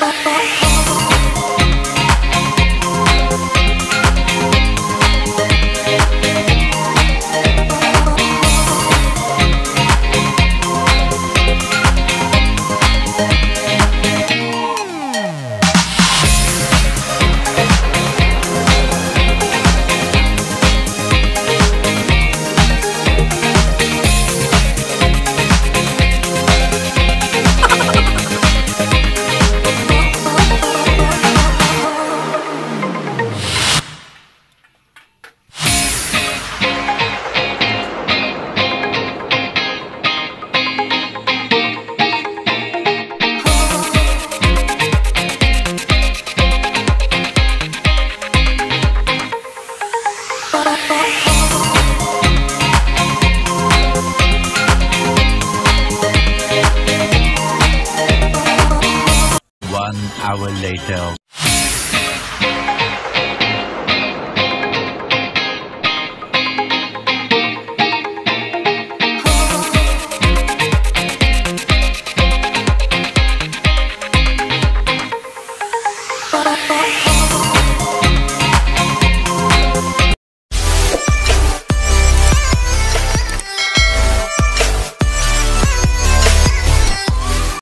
Bye. hour later.